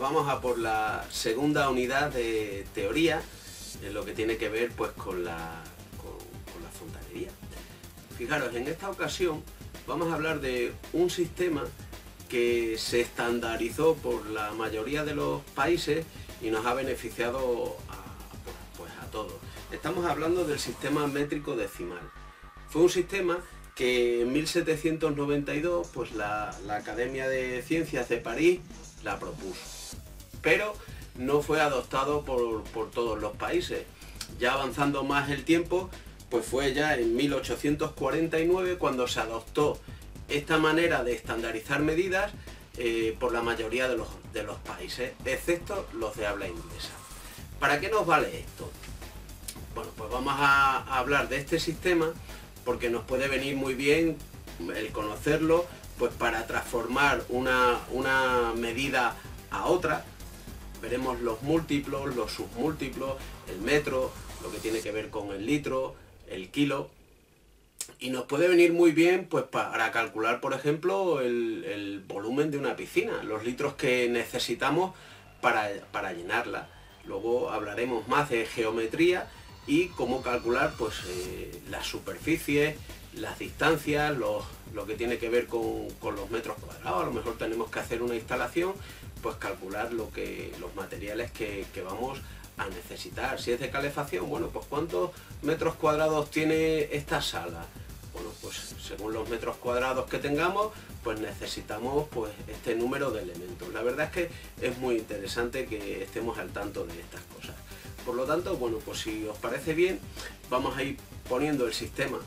Vamos a por la segunda unidad de teoría en lo que tiene que ver pues con la, con, la fontanería. Fijaros, en esta ocasión vamos a hablar de un sistema que se estandarizó por la mayoría de los países y nos ha beneficiado a, pues a todos. Estamos hablando del sistema métrico decimal. Fue un sistema que en 1792 pues la, Academia de Ciencias de París la propuso. Pero no fue adoptado por, por, todos los países. Ya avanzando más el tiempo, pues fue ya en 1849 cuando se adoptó esta manera de estandarizar medidas eh, por la mayoría de los, de los países, excepto los de habla inglesa. ¿Para qué nos vale esto? Bueno, pues vamos a hablar de este sistema porque nos puede venir muy bien el conocerlo pues para transformar una, una medida a otra. Veremos los múltiplos, los submúltiplos, el metro, lo que tiene que ver con el litro, el kilo. Y nos puede venir muy bien pues para calcular, por ejemplo, el, volumen de una piscina, los litros que necesitamos para, para llenarla. Luego hablaremos más de geometría y cómo calcular pues eh, las superficies, las distancias, lo que tiene que ver con, los metros cuadrados. A lo mejor tenemos que hacer una instalación, pues calcular lo que, los materiales que, vamos a necesitar. Si es de calefacción, bueno, pues cuántos metros cuadrados tiene esta sala. Bueno, pues según los metros cuadrados que tengamos, pues necesitamos pues este número de elementos. La verdad es que es muy interesante que estemos al tanto de estas cosas. Por lo tanto, bueno, pues si os parece bien, vamos a ir poniendo el sistema.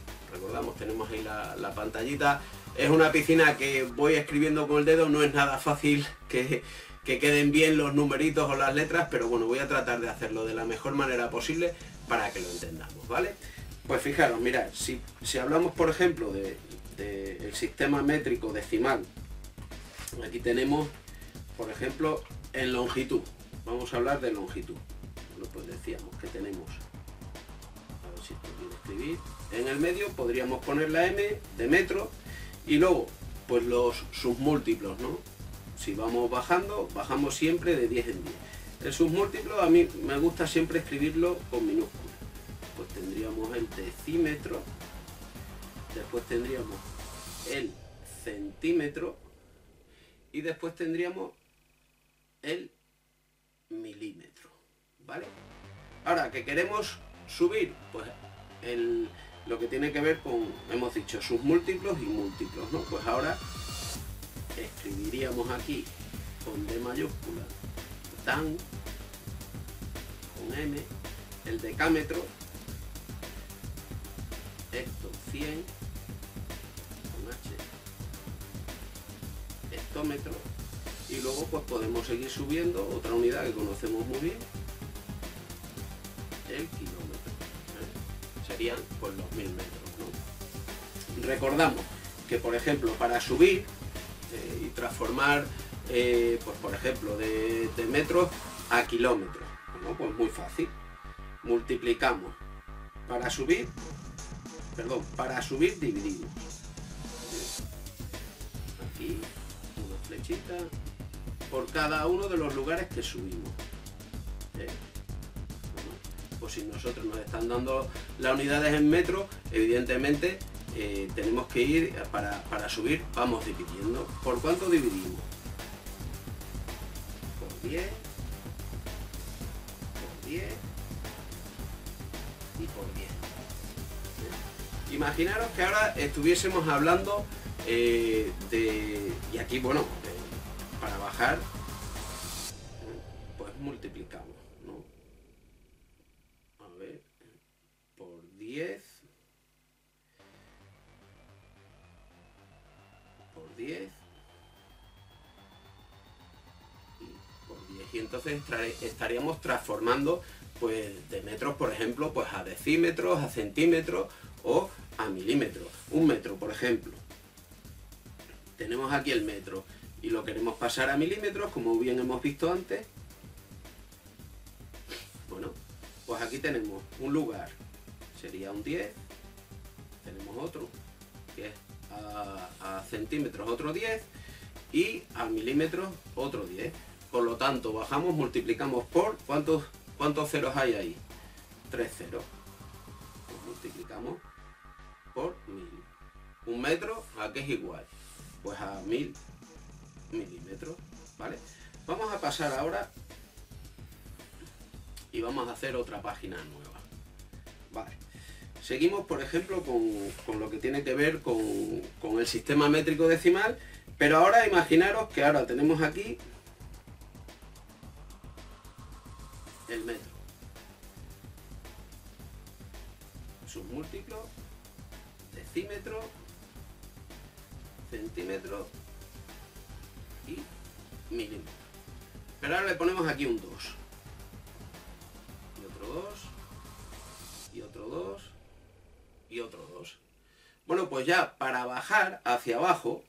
Recordamos, tenemos ahí la, pantallita. Es una piscina que voy escribiendo con el dedo, no es nada fácil que, queden bien los numeritos o las letras, pero bueno, voy a tratar de hacerlo de la mejor manera posible para que lo entendamos, ¿vale? Pues fijaros, mirad, si, hablamos por ejemplo del de, sistema métrico decimal, aquí tenemos, por ejemplo, en longitud, vamos a hablar de longitud pues decíamos que tenemos, escribir, en el medio podríamos poner la M de metro y luego pues los submúltiplos, ¿no? Si vamos bajando, bajamos siempre de 10 en 10. El submúltiplo a mí me gusta siempre escribirlo con minúsculas. Pues tendríamos el decímetro, después tendríamos el centímetro y después tendríamos el milímetro. ¿vale? Ahora, que queremos subir, pues lo que tiene que ver con, hemos dicho, sus múltiplos y múltiplos, ¿no? Pues ahora escribiríamos aquí con D mayúscula, tan, con M, el decámetro, esto 100, con H, hectómetro, y luego pues podemos seguir subiendo otra unidad que conocemos muy bien, el kilómetro. Pues los metros. Recordamos que por ejemplo para subir eh, y transformar eh, pues por ejemplo de, metros a kilómetros, pues muy fácil. Multiplicamos. Para subir, perdón, para subir dividimos. Aquí una flechita por cada uno de los lugares que subimos pues si nosotros nos están dando las unidades en metro, evidentemente eh, tenemos que ir, para, subir, vamos dividiendo. ¿Por cuánto dividimos? Por 10, por 10 y por 10. Imaginaros que ahora estuviésemos hablando eh, de, y aquí, bueno, para bajar, por 10 y por 10 y entonces estaríamos transformando pues de metros por ejemplo pues a decímetros a centímetros o a milímetros. Un metro por ejemplo. Tenemos aquí el metro y lo queremos pasar a milímetros como bien hemos visto antes. Bueno pues aquí tenemos un lugar. Sería un 10. Tenemos otro que es a, centímetros otro 10 y al milímetro otro 10. Por lo tanto, bajamos, multiplicamos por, ¿cuántos, cuántos ceros hay ahí? 3 ceros. Pues multiplicamos por 1000. Un metro, ¿a qué es igual? Pues a 1000 milímetros, ¿vale? Vamos a pasar ahora y vamos a hacer otra página nueva. Vale. Seguimos, por ejemplo, con, lo que tiene que ver con, con el sistema métrico decimal, pero ahora imaginaros que ahora tenemos aquí el metro. Sus múltiplos, decímetro, centímetro y milímetro. Pero ahora le ponemos aquí un 2. Y otro 2. Y otro 2. Y otro 2. Bueno, pues ya para bajar hacia abajo,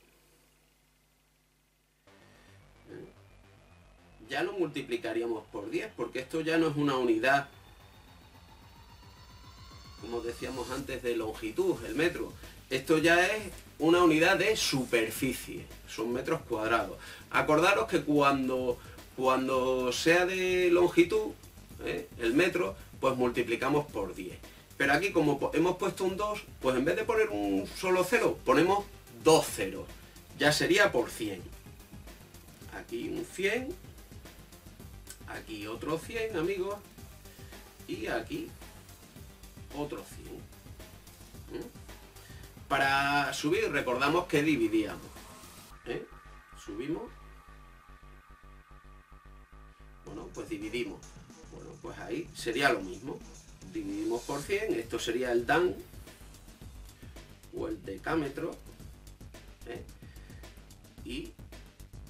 ya lo multiplicaríamos por 10, porque esto ya no es una unidad, como decíamos antes, de longitud, el metro. Esto ya es una unidad de superficie, son metros cuadrados. Acordaros que cuando, cuando sea de longitud, ¿eh? el metro, pues multiplicamos por 10. Pero aquí como hemos puesto un 2, pues en vez de poner un solo cero, ponemos dos ceros. Ya sería por 100. Aquí un 100 aquí otro 100 amigos y aquí otro 100 ¿Mm? para subir recordamos que dividíamos ¿eh? subimos bueno pues dividimos bueno pues ahí sería lo mismo dividimos por 100 esto sería el dan o el decámetro ¿eh? y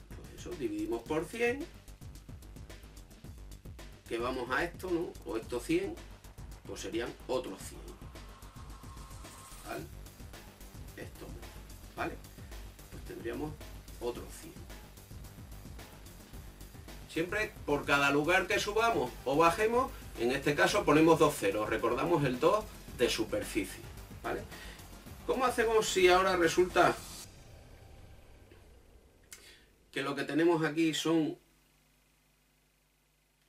pues eso dividimos por 100 que vamos a esto, ¿no? O estos 100, pues serían otros 100. ¿Vale? Esto, ¿vale? Pues tendríamos otros 100. Siempre por cada lugar que subamos o bajemos, en este caso ponemos dos ceros. Recordamos el 2 de superficie. ¿Cómo hacemos si ahora resulta que lo que tenemos aquí son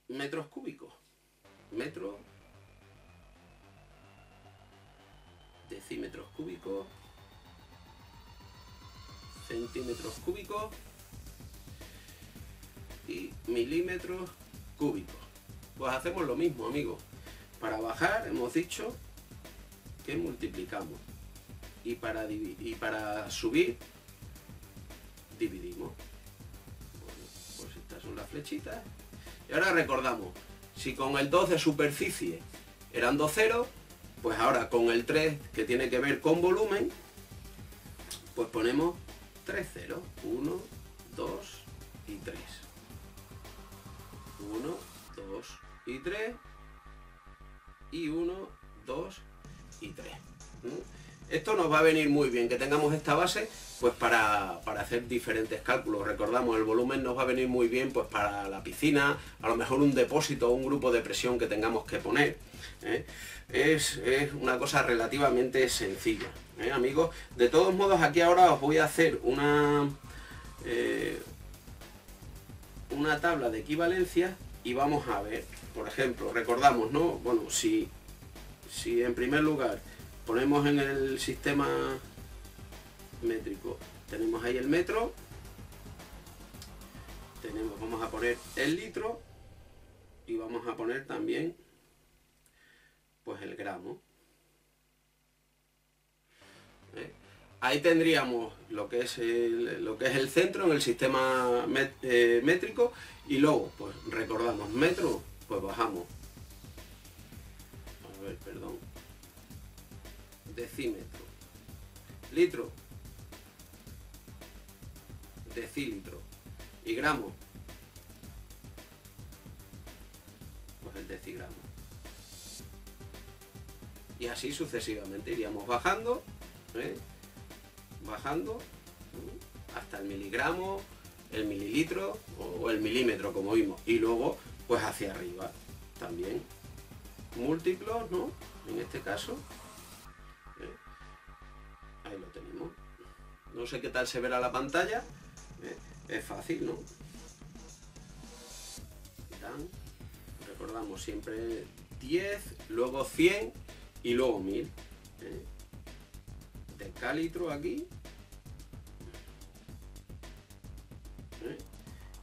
metros cúbicos. Metro, decímetros cúbicos, centímetros cúbicos y milímetros cúbicos. Pues hacemos lo mismo, amigos. Para bajar hemos dicho que multiplicamos. Y para, y para subir, dividimos. Pues estas son las flechitas y ahora recordamos, si con el 2 de superficie eran dos ceros, pues ahora con el 3 que tiene que ver con volumen, pues ponemos 3 ceros. 1, y 3. Y 1, 2 y 3. Esto nos va a venir muy bien, que tengamos esta base pues para, hacer diferentes cálculos. Recordamos, el volumen nos va a venir muy bien pues para la piscina, a lo mejor un depósito o un grupo de presión que tengamos que poner. ¿eh? Es, una cosa relativamente sencilla, ¿eh, amigos. De todos modos, aquí ahora os voy a hacer una, eh, una tabla de equivalencia y vamos a ver, por ejemplo, recordamos, ¿no? Bueno, si, si en primer lugar ponemos en el sistema métrico tenemos ahí el metro tenemos vamos a poner el litro y vamos a poner también pues el gramo ¿Eh? Ahí tendríamos lo que es el, lo que es el centro en el sistema eh, métrico y luego pues recordamos metro pues bajamos a ver perdón decímetro. Litro, decilitro. Y gramo, pues el decigramo. Y así sucesivamente iríamos bajando, ¿eh? Bajando hasta el miligramo, el mililitro o el milímetro como vimos. Y luego pues hacia arriba también múltiplos, ¿no? En este caso Ahí lo tenemos. No sé qué tal se verá la pantalla, ¿eh? es fácil, ¿no? recordamos siempre 10, luego 100 y luego 1000. ¿eh? Decalitro aquí.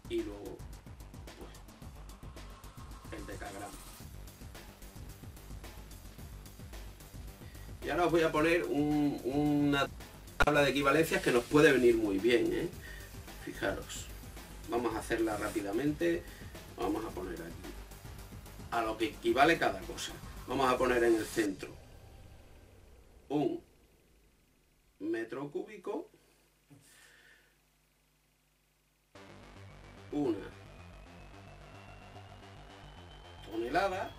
Y luego pues, el decagramo. Y ahora os voy a poner una tabla de equivalencias que nos puede venir muy bien. ¿eh? Fijaros, vamos a hacerla rápidamente. Vamos a poner aquí a lo que equivale cada cosa. Vamos a poner en el centro un metro cúbico, una. Tonelada,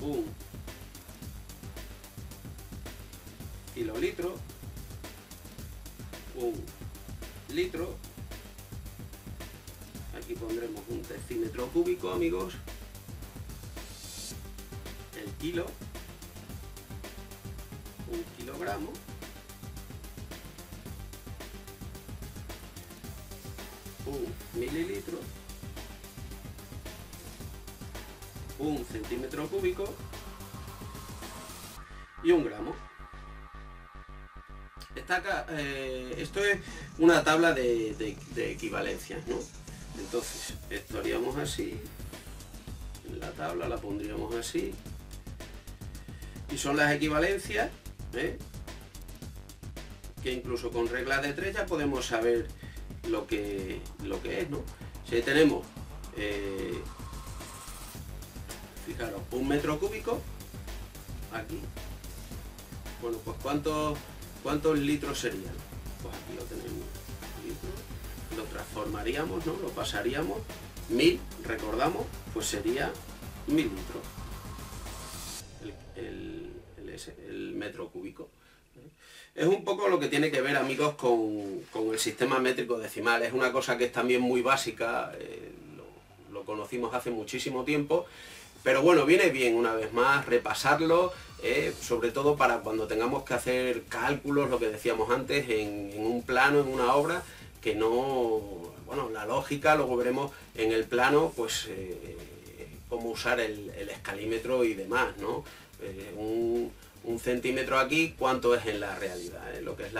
un. Kilolitro, un litro. Aquí pondremos un decímetro cúbico, amigos. Kilo. Un kilogramo. Un mililitro. Un centímetro cúbico. Y un gramo. Eh, esto es una tabla de, equivalencias, ¿no? Entonces, esto haríamos así, la tabla la pondríamos así, y son las equivalencias, ¿eh? que incluso con reglas de tres ya podemos saber lo que, lo que es, ¿no? Si tenemos, eh, fijaros, un metro cúbico, aquí, bueno, pues cuántos ¿Cuántos litros serían? Pues aquí lo tenemos. Lo transformaríamos, ¿no? Lo pasaríamos. Mil, recordamos, pues sería mil litros. El, metro cúbico. Es un poco lo que tiene que ver, amigos, con, el sistema métrico decimal. Es una cosa que es también muy básica, eh, lo conocimos hace muchísimo tiempo pero bueno, viene bien una vez más repasarlo, eh, sobre todo para cuando tengamos que hacer cálculos, lo que decíamos antes, en, un plano, en una obra, que no, bueno, la lógica, luego veremos en el plano, pues eh, cómo usar el, escalímetro y demás, ¿no? Eh, un, centímetro aquí, cuánto es en la realidad, lo que es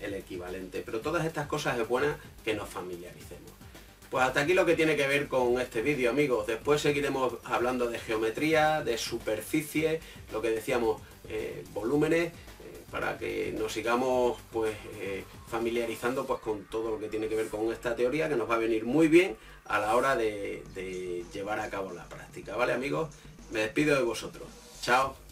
el equivalente. Pero todas estas cosas es buena que nos familiaricemos. Pues hasta aquí lo que tiene que ver con este vídeo, amigos. Después seguiremos hablando de geometría, de superficie, lo que decíamos, eh, volúmenes, eh, para que nos sigamos pues eh, familiarizando pues con todo lo que tiene que ver con esta teoría, que nos va a venir muy bien a la hora de, de llevar a cabo la práctica. ¿Vale, amigos? Me despido de vosotros. Chao.